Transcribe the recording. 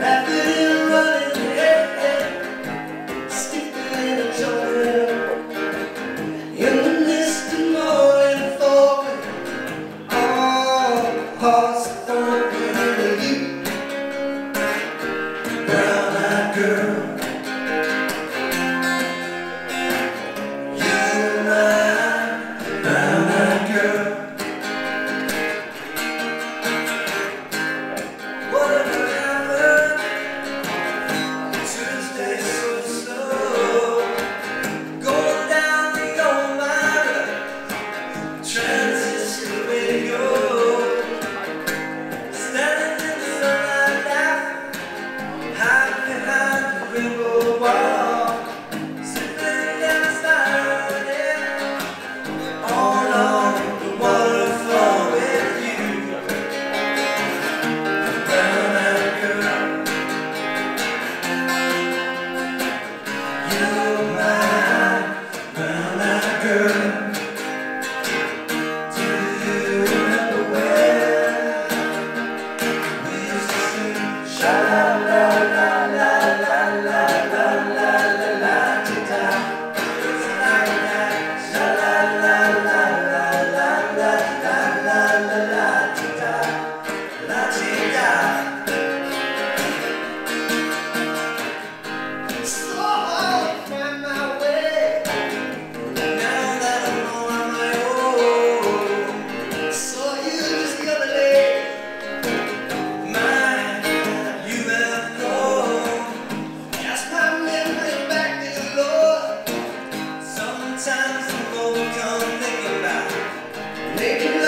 Let the you sometimes people don't think about it.